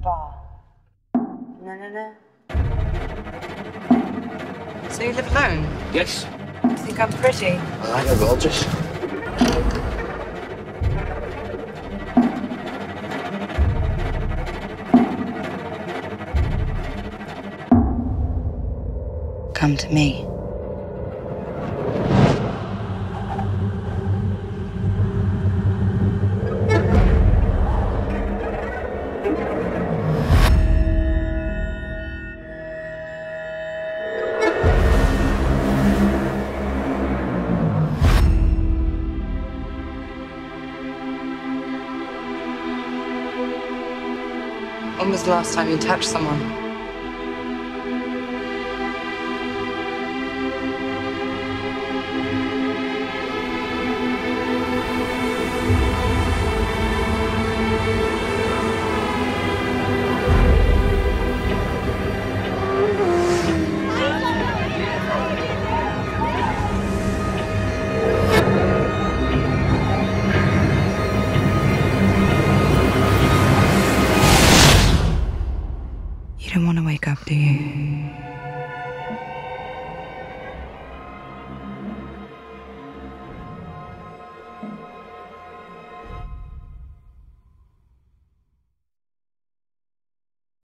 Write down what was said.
bar. No, no, no. So you live alone? Yes, You think I'm pretty? I like her gorgeous. Come to me. When was the last time you touched someone? You don't want to wake up, do you?